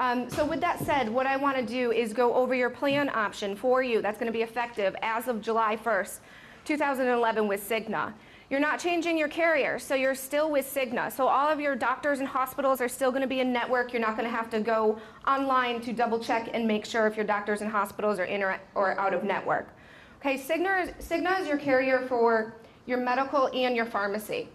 Um, so with that said, what I want to do is go over your plan option for you that's going to be effective as of July 1st, 2011 with Cigna. You're not changing your carrier, so you're still with Cigna. So all of your doctors and hospitals are still going to be in network. You're not going to have to go online to double check and make sure if your doctors and hospitals are in or, out of network. Okay, Cigna is, Cigna is your carrier for your medical and your pharmacy.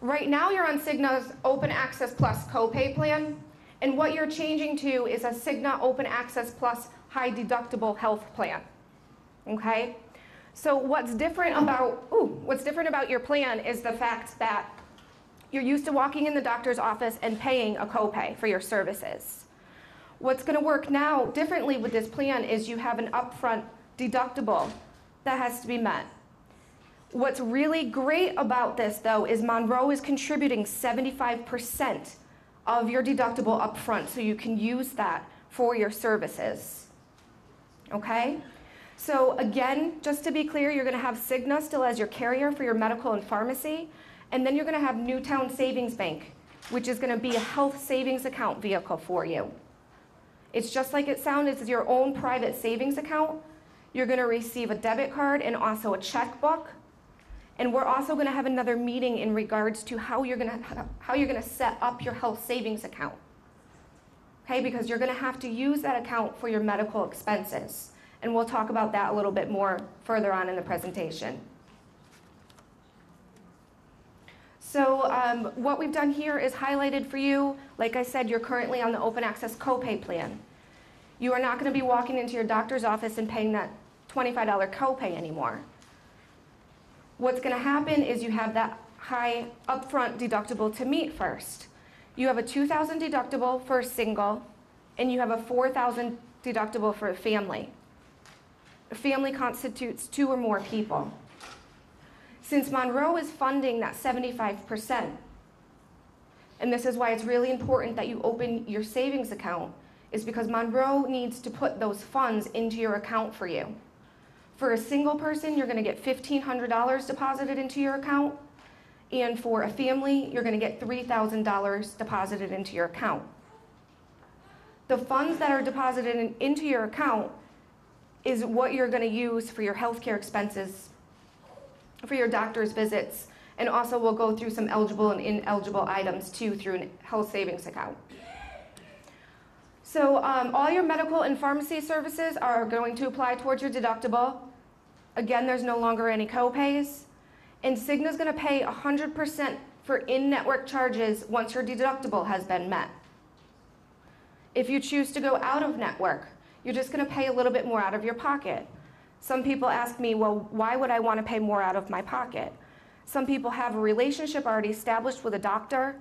Right now you're on Cigna's Open Access Plus copay plan, and what you're changing to is a Cigna Open Access Plus high deductible health plan. Okay? So what's different about ooh, what's different about your plan is the fact that you're used to walking in the doctor's office and paying a copay for your services. What's going to work now differently with this plan is you have an upfront deductible that has to be met. What's really great about this though is Monroe is contributing 75% of your deductible upfront so you can use that for your services. Okay? So again, just to be clear, you're going to have Cigna still as your carrier for your medical and pharmacy, and then you're going to have Newtown Savings Bank, which is going to be a health savings account vehicle for you. It's just like it sounds, it's your own private savings account. You're going to receive a debit card and also a checkbook. And we're also going to have another meeting in regards to how you're going to how you're going to set up your health savings account. Okay, because you're going to have to use that account for your medical expenses and we'll talk about that a little bit more further on in the presentation. So um, what we've done here is highlighted for you, like I said, you're currently on the open access copay plan. You are not going to be walking into your doctor's office and paying that $25 copay anymore. What's going to happen is you have that high upfront deductible to meet first. You have a 2000 deductible for a single, and you have a 4000 deductible for a family a family constitutes two or more people. Since Monroe is funding that 75%, and this is why it's really important that you open your savings account, is because Monroe needs to put those funds into your account for you. For a single person, you're going to get $1,500 deposited into your account, and for a family, you're going to get $3,000 deposited into your account. The funds that are deposited in, into your account is what you're going to use for your healthcare expenses, for your doctor's visits, and also we'll go through some eligible and ineligible items too through a health savings account. So um, all your medical and pharmacy services are going to apply towards your deductible. Again, there's no longer any copays. And Cigna's going to pay 100% for in-network charges once your deductible has been met. If you choose to go out of network, you're just going to pay a little bit more out of your pocket. Some people ask me, well, why would I want to pay more out of my pocket? Some people have a relationship already established with a doctor,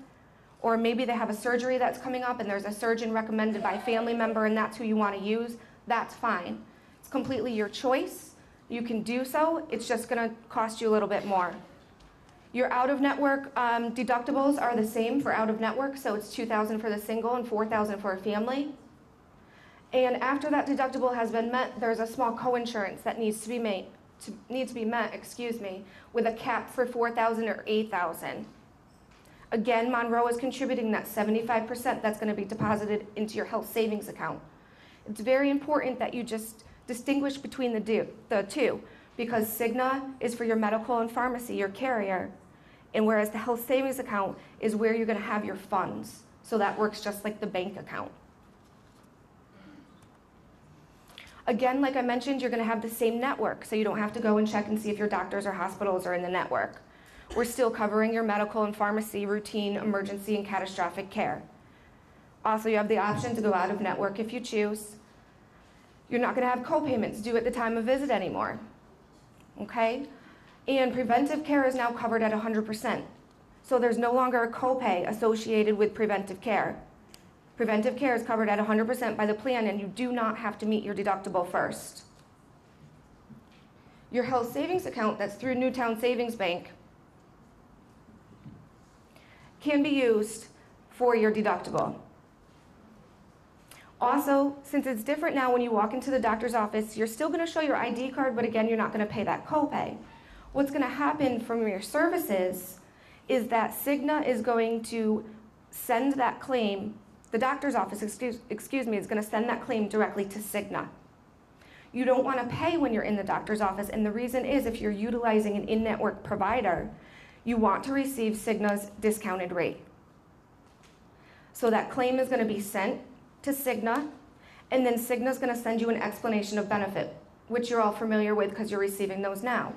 or maybe they have a surgery that's coming up and there's a surgeon recommended by a family member and that's who you want to use. That's fine. It's completely your choice. You can do so. It's just going to cost you a little bit more. Your out-of-network um, deductibles are the same for out-of-network, so it's 2000 for the single and 4000 for a family. And after that deductible has been met, there's a small coinsurance that needs to be made, to, needs to be met, excuse me, with a cap for 4,000 or 8,000. Again, Monroe is contributing that 75% that's going to be deposited into your health savings account. It's very important that you just distinguish between the, do, the two because Cigna is for your medical and pharmacy, your carrier, and whereas the health savings account is where you're going to have your funds. So that works just like the bank account. Again, like I mentioned, you're going to have the same network, so you don't have to go and check and see if your doctors or hospitals are in the network. We're still covering your medical and pharmacy, routine, emergency, and catastrophic care. Also, you have the option to go out of network if you choose. You're not going to have co-payments due at the time of visit anymore. Okay? And preventive care is now covered at 100%. So there's no longer a copay associated with preventive care. Preventive care is covered at 100% by the plan and you do not have to meet your deductible first. Your health savings account that's through Newtown Savings Bank can be used for your deductible. Also, since it's different now when you walk into the doctor's office, you're still going to show your ID card, but again, you're not going to pay that copay. What's going to happen from your services is that Cigna is going to send that claim the doctor's office, excuse, excuse me, is going to send that claim directly to Cigna. You don't want to pay when you're in the doctor's office, and the reason is if you're utilizing an in network provider, you want to receive Cigna's discounted rate. So that claim is going to be sent to Cigna, and then Cigna's going to send you an explanation of benefit, which you're all familiar with because you're receiving those now.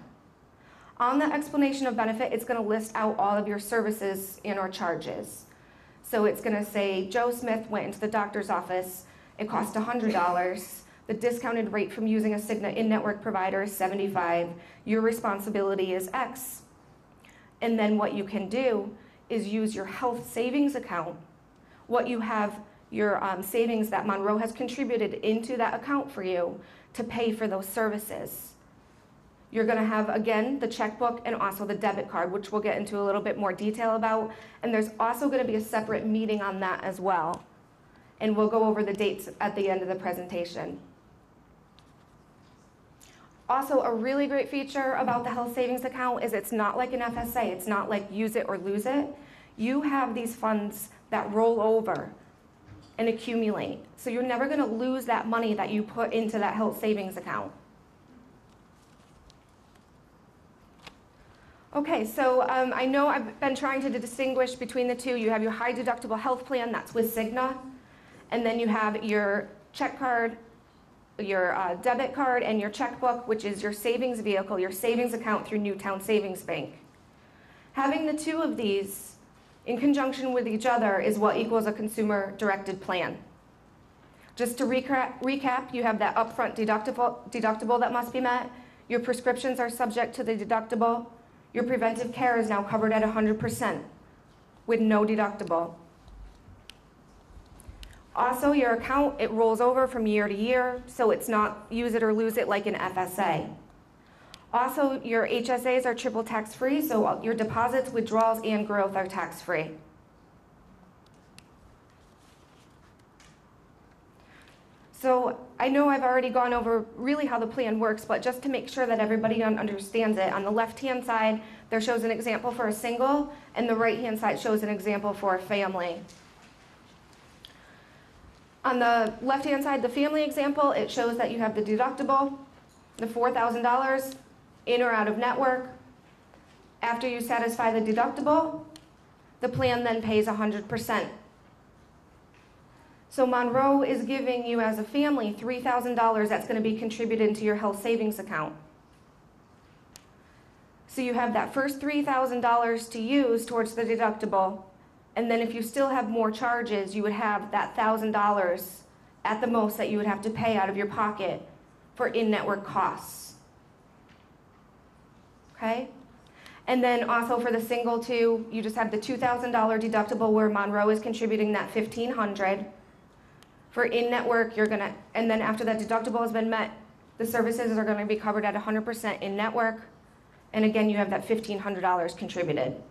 On the explanation of benefit, it's going to list out all of your services and or charges. So it's going to say Joe Smith went into the doctor's office, it cost $100. The discounted rate from using a Cigna in-network provider is 75. Your responsibility is X. And then what you can do is use your health savings account. What you have your um, savings that Monroe has contributed into that account for you to pay for those services. You're going to have, again, the checkbook and also the debit card, which we'll get into a little bit more detail about. And there's also going to be a separate meeting on that as well. And we'll go over the dates at the end of the presentation. Also, a really great feature about the health savings account is it's not like an FSA. It's not like use it or lose it. You have these funds that roll over and accumulate. So you're never going to lose that money that you put into that health savings account. Okay, so um, I know I've been trying to distinguish between the two. You have your high deductible health plan, that's with Cigna, and then you have your check card, your uh, debit card, and your checkbook, which is your savings vehicle, your savings account through Newtown Savings Bank. Having the two of these in conjunction with each other is what equals a consumer directed plan. Just to recap, recap you have that upfront deductible, deductible that must be met. Your prescriptions are subject to the deductible. Your preventive care is now covered at 100% with no deductible. Also, your account, it rolls over from year to year, so it's not use it or lose it like an FSA. Also, your HSAs are triple tax free, so your deposits, withdrawals, and growth are tax free. So I know I've already gone over really how the plan works, but just to make sure that everybody understands it, on the left-hand side, there shows an example for a single, and the right-hand side shows an example for a family. On the left-hand side, the family example, it shows that you have the deductible, the $4,000 in or out of network. After you satisfy the deductible, the plan then pays 100%. So Monroe is giving you as a family $3,000 that's going to be contributed into your health savings account. So you have that first $3,000 to use towards the deductible, and then if you still have more charges, you would have that $1,000 at the most that you would have to pay out of your pocket for in-network costs. Okay? And then also for the single two, you just have the $2,000 deductible where Monroe is contributing that 1500 For in-network, you're gonna, and then after that deductible has been met, the services are gonna be covered at 100% in-network. And again, you have that $1,500 contributed.